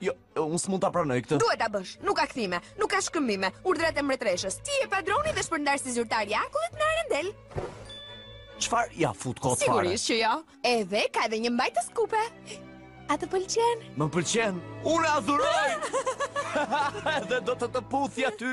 Jo, unë s'mund ta pranoj këtë. Duhet ta bësh. Nuk ka kthime, nuk ka shkëmbime. Urdhrat e mbretreshës. Ti je padroni dhe shpërndarësi zyrtar i akullit në Arendel. Çfarë? Ia fut kot fare. Sigurisht që jo. Edhe ka edhe një mbajtës kupe. A të pëlqen? Më pëlqen. Unë adhuroj. Dhe do të të puthja ty.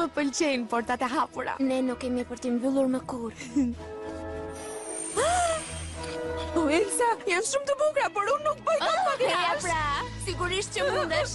Më pëlqejnë portat e hapura. Ne nuk kemi për t'i mbyllur më kurrë. O Elsa, janë shumë të bukura, por unë nuk bëj dot ah, patinazh. Eja pra, sigurisht që mundesh.